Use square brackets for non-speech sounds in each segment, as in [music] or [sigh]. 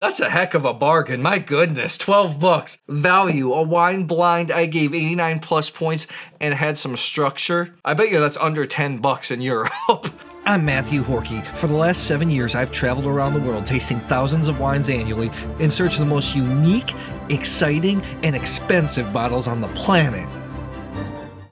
That's a heck of a bargain. My goodness, 12 bucks. Value, a wine blind I gave 89 plus points and had some structure. I bet you that's under 10 bucks in Europe. [laughs] I'm Matthew Horkey. For the last seven years, I've traveled around the world tasting thousands of wines annually in search of the most unique, exciting, and expensive bottles on the planet.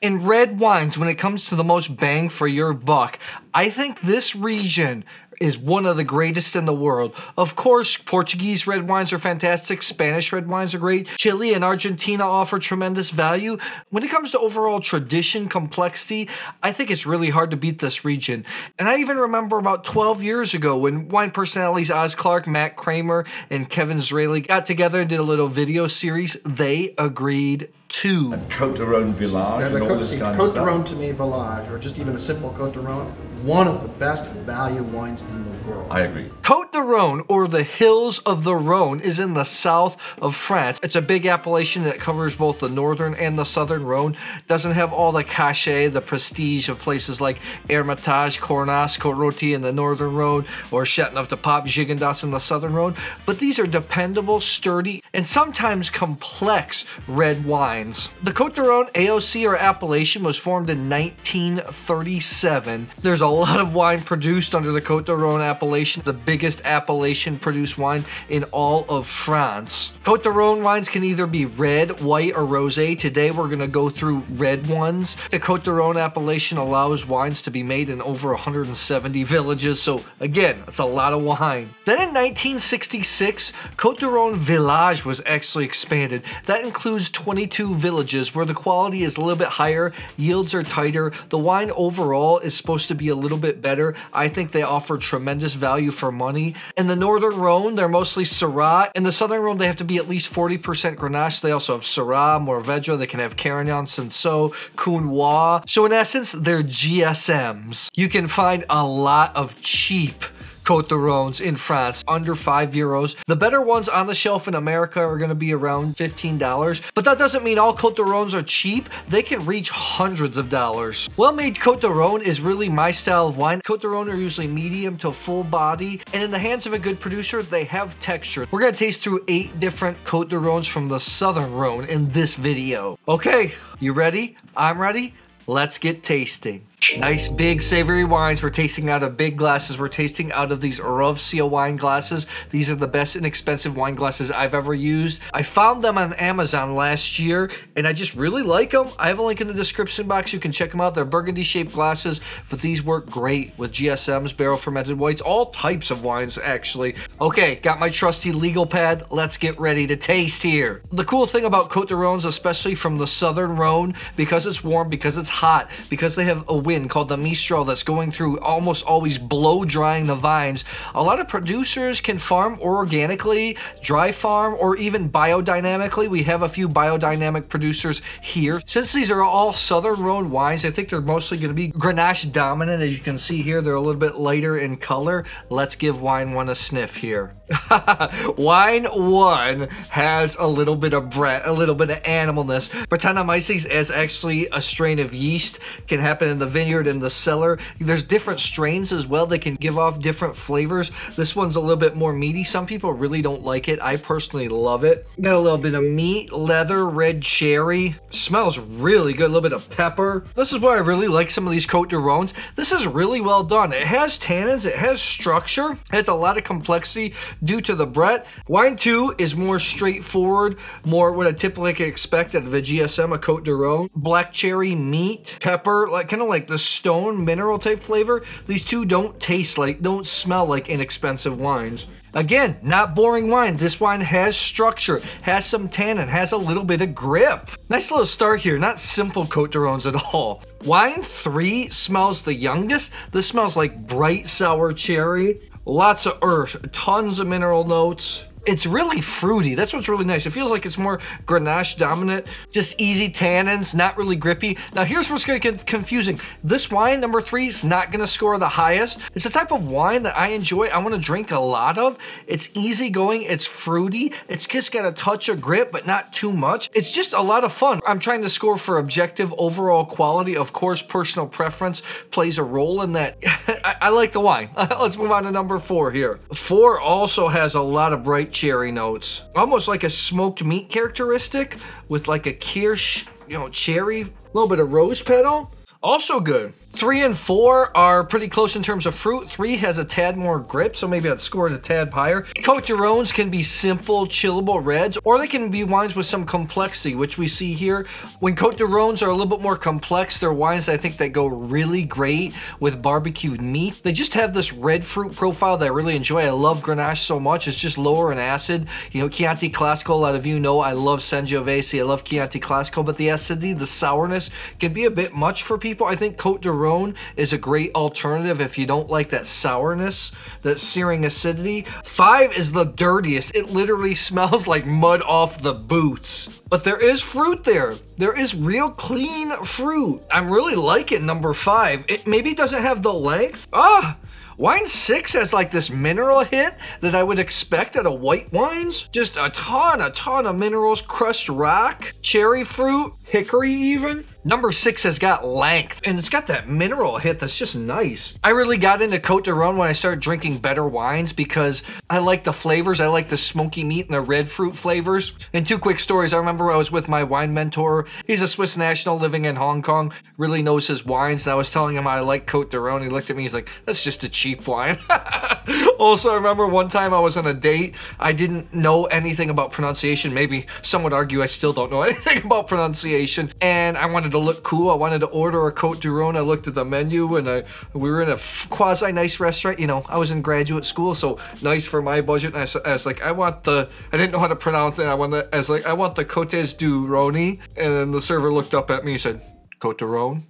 In red wines, when it comes to the most bang for your buck, I think this region is one of the greatest in the world. Of course, Portuguese red wines are fantastic, Spanish red wines are great, Chile and Argentina offer tremendous value. When it comes to overall tradition, complexity, I think it's really hard to beat this region. And I even remember about 12 years ago when wine personalities Oz Clarke, Matt Kramer, and Kevin Zraly got together and did a little video series, they agreed too. Cote de Rhone Village Now, and the all Cote, this see, kind Cote of. Rhone to me, Village, or just even a simple Cote de Rhone, one of the best value wines in the world. I agree. Côte de Rhone, or the Hills of the Rhone, is in the south of France. It's a big appellation that covers both the northern and the southern Rhone. Doesn't have all the cachet, the prestige of places like Hermitage, Cornas, Côte-Rôtie in the northern Rhone, or Chateauneuf de Pape, Gigondas in the southern Rhone. But these are dependable, sturdy, and sometimes complex red wines. The Côte de Rhone AOC or appellation was formed in 1937. There's a lot of wine produced under the Côte de Appellation, the biggest appellation produced wine in all of France. Côte de Rhone wines can either be red, white, or rosé. Today we're going to go through red ones. The Côte de Rhone appellation allows wines to be made in over 170 villages, so again, that's a lot of wine. Then in 1966, Côte de Rhone Village was actually expanded. That includes 22 villages where the quality is a little bit higher, yields are tighter, the wine overall is supposed to be a little bit better. I think they offer tremendous value for money. In the northern Rhone, they're mostly Syrah. In the southern Rhone, they have to be at least 40% Grenache. They also have Syrah, Mourvedre. They can have Carignan, Cinsault, Counoise. So in essence, they're GSMs. You can find a lot of cheap Rhones in France under 5 euros. The better ones on the shelf in America are going to be around $15, but that doesn't mean all Rhones are cheap. They can reach hundreds of dollars. Well-made Côte de Rhone is really my style of wine. Rhone are usually medium to full body, and in the hands of a good producer, they have texture. We're going to taste through 8 different Rhones from the Southern Rhone in this video. Okay, you ready? I'm ready. Let's get tasting. Nice big savory wines. We're tasting out of big glasses. We're tasting out of these Rovsya wine glasses. These are the best inexpensive wine glasses I've ever used. I found them on Amazon last year and I just really like them. I have a link in the description box. You can check them out. They're burgundy shaped glasses, but these work great with GSMs, barrel fermented whites, all types of wines actually. Okay, got my trusty legal pad. Let's get ready to taste here. The cool thing about Côte de Rhones, especially from the southern Rhone, because it's warm, because it's hot, because they have a wind called the Mistral that's going through almost always blow drying the vines. A lot of producers can farm organically, dry farm, or even biodynamically. We have a few biodynamic producers here. Since these are all Southern Rhone wines, I think they're mostly going to be Grenache dominant. As you can see here, they're a little bit lighter in color. Let's give wine one a sniff here. [laughs] wine one has a little bit of Brett, a little bit of animalness. Brettanomyces is actually a strain of yeast. Can happen in the vineyard in the cellar. There's different strains as well. They can give off different flavors. This one's a little bit more meaty. Some people really don't like it. I personally love it. Got a little bit of meat, leather, red cherry. Smells really good. A little bit of pepper. This is why I really like some of these Cote de Rhones. This is really well done. It has tannins. It has structure. It has a lot of complexity due to the Brett. Wine 2 is more straightforward, more what I typically expect out of a GSM, a Cote de Rhone. Black cherry, meat, pepper, like kind of like the stone mineral type flavor. These two don't taste like, don't smell like inexpensive wines. Again, not boring wine. This wine has structure, has some tannin, has a little bit of grip. Nice little start here, not simple Cote de at all. Wine 3 smells the youngest. This smells like bright sour cherry, lots of earth, tons of mineral notes. It's really fruity. That's what's really nice. It feels like it's more Grenache dominant, just easy tannins, not really grippy. Now here's what's gonna get confusing. This wine, number three, is not gonna score the highest. It's a type of wine that I enjoy. I wanna drink a lot of. It's easygoing, it's fruity. It's just got a touch of grip, but not too much. It's just a lot of fun. I'm trying to score for objective overall quality. Of course, personal preference plays a role in that. [laughs] I, I like the wine. [laughs] Let's move on to number four here. Four also has a lot of bright cherry notes, almost like a smoked meat characteristic with like a kirsch, you know, cherry, a little bit of rose petal. Also good. Three and four are pretty close in terms of fruit. Three has a tad more grip, so maybe I'd score it a tad higher. Cote de Rones can be simple, chillable reds, or they can be wines with some complexity, which we see here. When Cote de Rones are a little bit more complex, they're wines I think that go really great with barbecued meat. They just have this red fruit profile that I really enjoy. I love Grenache so much. It's just lower in acid. You know, Chianti Classico, a lot of you know I love Sangiovese, I love Chianti Classico, but the acidity, the sourness can be a bit much for people. I think Cote de is a great alternative if you don't like that sourness, that searing acidity. Five is the dirtiest. It literally [laughs] smells like mud off the boots. But there is fruit there. There is real clean fruit. I'm really liking number five. It maybe doesn't have the length. Ah! Wine 6 has like this mineral hit that I would expect out of white wines. Just a ton, a ton of minerals, crushed rock, cherry fruit, hickory even. Number six has got length and it's got that mineral hit that's just nice. I really got into Cote de Rhone when I started drinking better wines because I like the flavors. I like the smoky meat and the red fruit flavors. And two quick stories. I remember I was with my wine mentor. He's a Swiss national living in Hong Kong, really knows his wines. And I was telling him I like Cote de Rhone. He looked at me, he's like, that's just a cheap wine. [laughs] also, I remember one time I was on a date. I didn't know anything about pronunciation. Maybe some would argue I still don't know [laughs] anything about pronunciation. And I wanted to look cool. I wanted to order a Cote de Rhone. I looked at the menu and I, we were in a quasi nice restaurant. You know, I was in graduate school, so nice for my budget. And I, I was like, I want the, I didn't know how to pronounce it. I want the, I was like, I want the Cotes du Rhone. And then the server looked up at me and said, Cote de Rhone?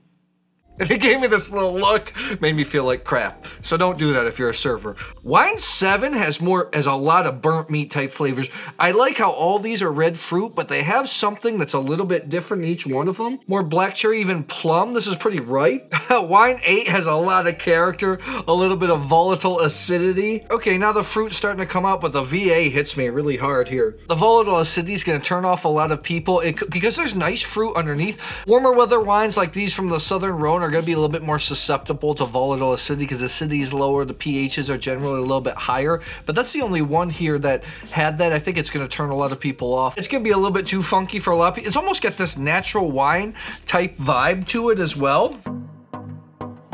[laughs] And he gave me this little look, made me feel like crap. So don't do that if you're a server. Wine 7 has more has a lot of burnt meat type flavors. I like how all these are red fruit, but they have something that's a little bit different in each one of them. More black cherry, even plum. This is pretty ripe. [laughs] Wine 8 has a lot of character, a little bit of volatile acidity. Okay, now the fruit's starting to come out, but the VA hits me really hard here. The volatile acidity is going to turn off a lot of people it, because there's nice fruit underneath. Warmer weather wines like these from the Southern Rhone are are going to be a little bit more susceptible to volatile acidity because the acidity is lower, the pHs are generally a little bit higher. But that's the only one here that had that. I think it's going to turn a lot of people off. It's going to be a little bit too funky for a lot of people. It's almost got this natural wine type vibe to it as well.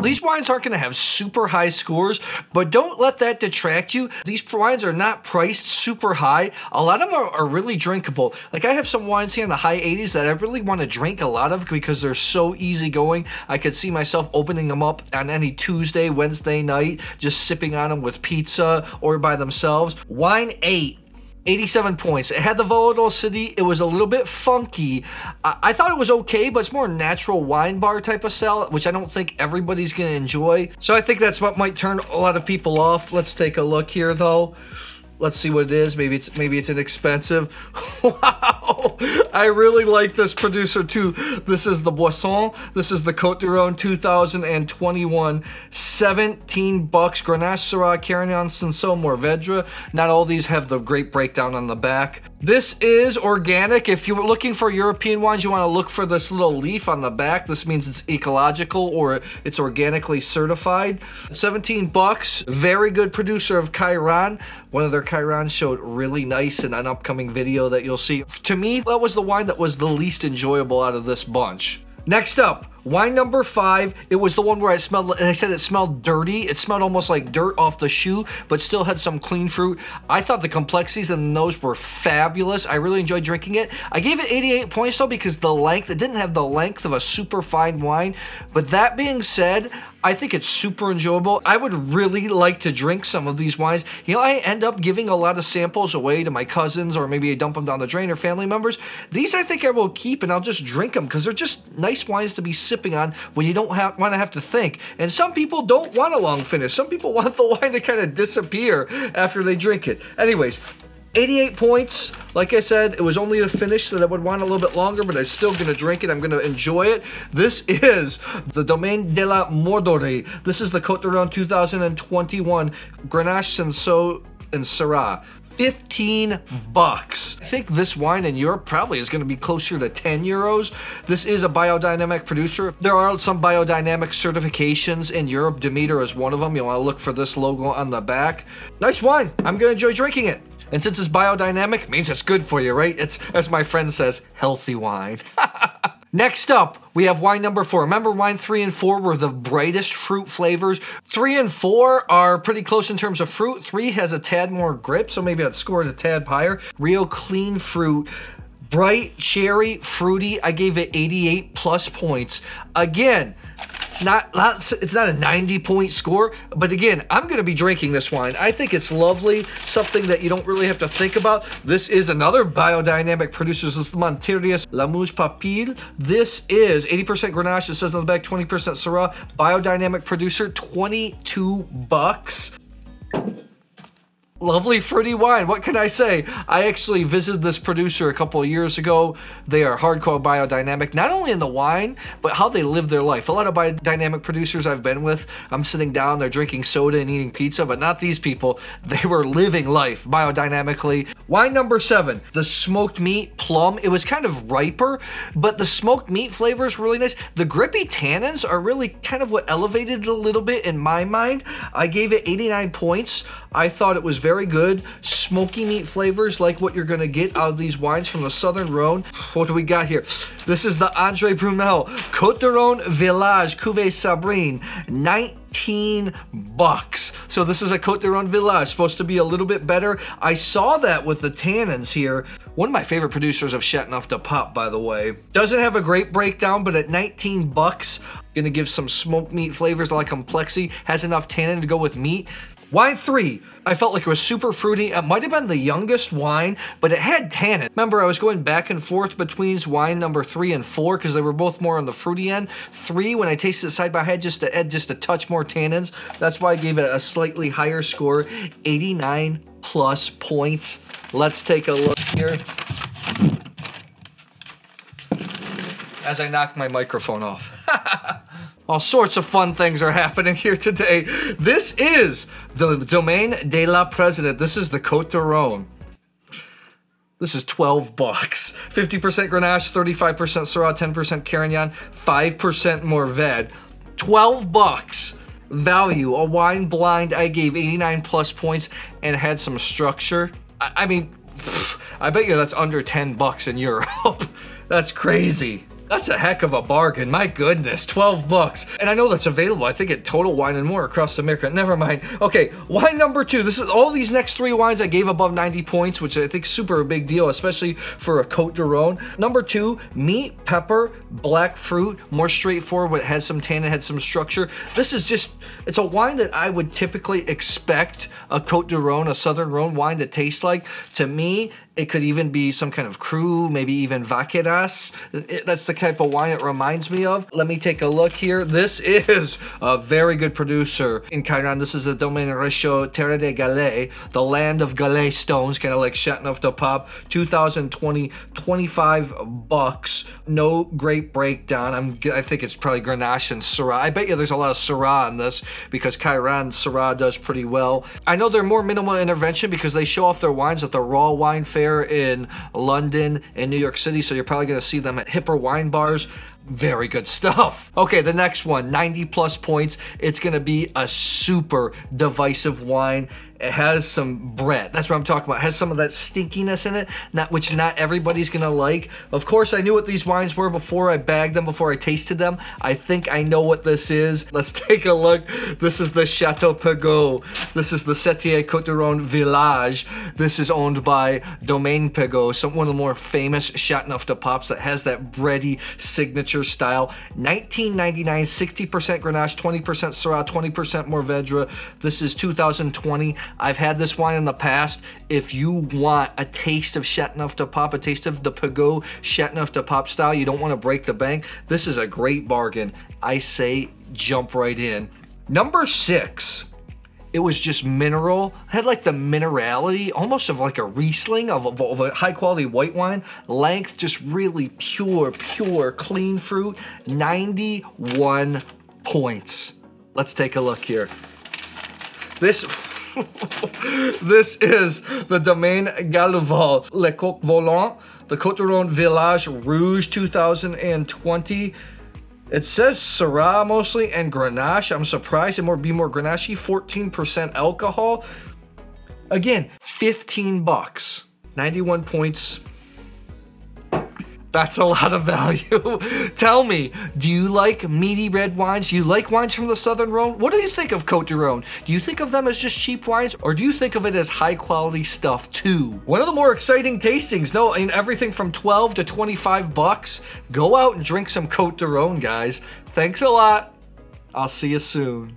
These wines aren't going to have super high scores, but don't let that detract you. These wines are not priced super high. A lot of them are, are really drinkable. Like I have some wines here in the high 80s that I really want to drink a lot of because they're so easygoing. I could see myself opening them up on any Tuesday, Wednesday night, just sipping on them with pizza or by themselves. Wine 8 87 points. It had the volatile acidity. It was a little bit funky. I, I, thought it was okay, but it's more natural wine bar type of style, which I don't think everybody's going to enjoy. So I think that's what might turn a lot of people off. Let's take a look here, though. Let's see what it is. Maybe it's maybe it's inexpensive. [laughs] wow, I really like this producer too. This is the Boisson. This is the Cote de Rhone 2021. 17 bucks. Grenache, Syrah, Carignan, Cinsault, Mourvedre. Not all these have the great breakdown on the back. This is organic. If you're looking for European wines, you want to look for this little leaf on the back. This means it's ecological or it's organically certified. 17 bucks. Very good producer of Cairanne. One of their Chirons showed really nice in an upcoming video that you'll see. To me, that was the wine that was the least enjoyable out of this bunch. Next up, wine number five. It was the one where I smelled, and I said it smelled dirty. It smelled almost like dirt off the shoe, but still had some clean fruit. I thought the complexities in the nose were fabulous. I really enjoyed drinking it. I gave it 88 points though because the length, it didn't have the length of a super fine wine. But that being said, I think it's super enjoyable. I would really like to drink some of these wines. You know, I end up giving a lot of samples away to my cousins or maybe I dump them down the drain or family members. These I think I will keep and I'll just drink them because they're just nice wines to be sipping on when you don't have, want to have to think. And some people don't want a long finish. Some people [laughs] want the wine to kind of disappear after they drink it. Anyways, 88 points. Like I said, it was only a finish that I would want a little bit longer, but I'm still gonna drink it. I'm gonna enjoy it. This is the Domaine de la Mordorée. This is the Cote de Rhone 2021 Grenache Cinsault and Syrah. 15 bucks. I think this wine in Europe probably is to be closer to 10 euros. This is a biodynamic producer. There are some biodynamic certifications in Europe. Demeter is one of them. You want to look for this logo on the back. Nice wine. I'm to enjoy drinking it. And since it's biodynamic, means it's good for you, right? It's, as my friend says, healthy wine. [laughs] Next up, we have wine number four. Remember, wine three and four were the brightest fruit flavors. Three and four are pretty close in terms of fruit. Three has a tad more grip, so maybe I'd score it a tad higher. Real clean fruit bright cherry fruity i gave it 88 plus points again not, not it's not a 90 point score but again i'm going to be drinking this wine. I think it's lovely something that you don't really have to think about. This is another biodynamic producer this is the Montirius La Muse Papilles. This is 80% grenache it says on the back 20% syrah. Biodynamic producer 22 bucks Lovely fruity wine. What can I say? I actually visited this producer a couple of years ago. They are hardcore biodynamic, not only in the wine, but how they live their life. A lot of biodynamic producers I've been with, I'm sitting down, they're drinking soda and eating pizza, but not these people. [laughs] They were living life biodynamically. Wine number seven, the smoked meat plum. It was kind of riper, but the smoked meat flavor is really nice. The grippy tannins are really kind of what elevated it a little bit in my mind. I gave it 89 points. I thought it was very good. Smoky meat flavors like what you're gonna get out of these wines from the Southern Rhone. What do we got here? This is the Andre Brunel Côte de Rhone Village Cuvée Sabrine. 19 bucks. So this is a Côte de Rhone Village, supposed to be a little bit better. I saw that with the tannins here. One of my favorite producers of Chateauneuf de Pape, by the way. Doesn't have a great breakdown, but at 19 bucks, gonna give some smoked meat flavors like complexity, has enough tannin to go with meat. Wine three, I felt like it was super fruity. It might have been the youngest wine, but it had tannin. Remember, I was going back and forth between wine number three and four because they were both more on the fruity end. Three, when I tasted it side by head, just to add just a touch more tannins. That's why I gave it a slightly higher score, 89 plus points. Let's take a look here. As I knock my microphone off. [laughs] All sorts of fun things are [laughs] happening here today. This is the Domaine de la Présidente. This is the Côte de Rhone. This is 12 bucks. 50% Grenache, 35% Syrah, 10% Carignan, 5% Mourvedre. 12 bucks value. A wine blind I gave 89 plus points and had some structure. I, I mean, [sighs] I bet you that's under 10 bucks in Europe. [laughs] that's crazy. That's a heck of a bargain. My goodness, 12 bucks. And I know that's available, I think at Total Wine and More across America. Never mind. Okay, wine number two. This is all these next three wines I gave above 90 points, which I think is super a big deal, especially for a Cote de Rhone. Number two, meat, pepper, black fruit, more straightforward, but has some tannin, had some structure. This is just, it's a wine that I would typically expect a Cote de Rhone, a Southern Rhone wine to taste like. To me, it could even be some kind of cru, maybe even Vacqueyras. That's the type of wine it reminds me of. Let me take a look here. This [laughs] is a very good producer in Cairanne. This is a Domaine Richaud Terre de Galets, the land of Galets stones, kind of like Chateauneuf de Pape. 2020, 25 bucks. No great breakdown. I'm, I think it's probably Grenache and Syrah. I bet you there's a lot of Syrah in this because Cairanne Syrah does pretty well. I know they're more minimal intervention because they show off their wines at the Raw Wine Fair in London and New York City, so you're probably to see them at hipper wine bars. Very good stuff. [laughs] Okay, the next one, 90 plus points. It's to be a super divisive wine. It has some Brett. That's what I'm talking about. It has some of that stinkiness in it, not which not everybody's gonna like. Of course, I knew what these wines were before I bagged them, before I tasted them. I think I know what this is. Let's [laughs] take a look. This is the Chateau Pégau. This is the Setier Rhone Village. This is owned by Domaine Pégau, some one of the more famous Chateauneuf de Papes that has that Bretty signature style. 1999, 60% Grenache, 20% Syrah, 20% Mourvedre. This is 2020. I've had this wine in the past. If you want a taste of Chateauneuf de Pape, a taste of the Pégau Chateauneuf de Pape style, you don't want to break the bank, this is a great bargain. I say jump right in. Number six It was just mineral, had like the minerality, almost of like a Riesling of, of, of a high quality white wine. Length, just really pure, pure, clean fruit. 91 points. Let's take a look here. This [laughs] this is the Domaine Galuval Le Coq Volant, the Côte du Rhone Village Rouge 2020. It says Syrah mostly and Grenache. I'm surprised it more be more Grenache. 14% alcohol. Again, 15 bucks. 91 points. That's a lot of value. [laughs] Tell me, do you like meaty red wines? Do you like wines from the Southern Rhone? What do you think of Côte du Rhone? Do you think of them as just cheap wines or do you think of it as high quality stuff too? One of the more exciting tastings, no, in everything from 12 to 25 bucks. Go out and drink some Côte du Rhone, guys. Thanks a lot. I'll see you soon.